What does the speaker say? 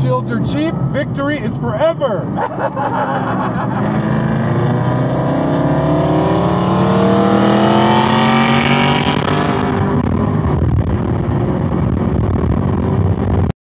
Shields are cheap, victory is forever.